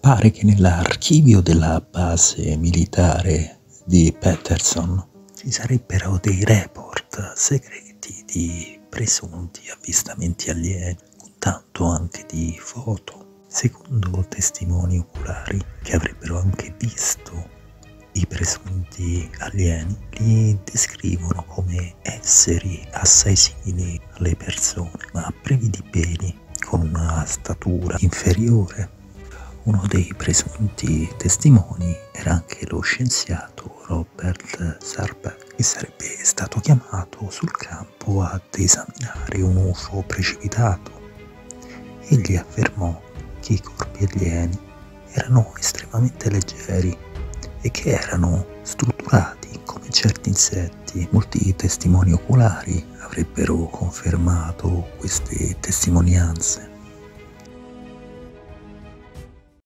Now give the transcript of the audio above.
Pare che nell'archivio della base militare di Patterson ci sarebbero dei report segreti di presunti avvistamenti alieni, tanto anche di foto. Secondo testimoni oculari che avrebbero anche visto i presunti alieni, li descrivono come esseri assai simili alle persone, ma prevedibili, con una statura inferiore uno dei presunti testimoni era anche lo scienziato Robert Sarbeck, che sarebbe stato chiamato sul campo ad esaminare un UFO precipitato. Egli affermò che i corpi alieni erano estremamente leggeri e che erano strutturati come certi insetti. Molti testimoni oculari avrebbero confermato queste testimonianze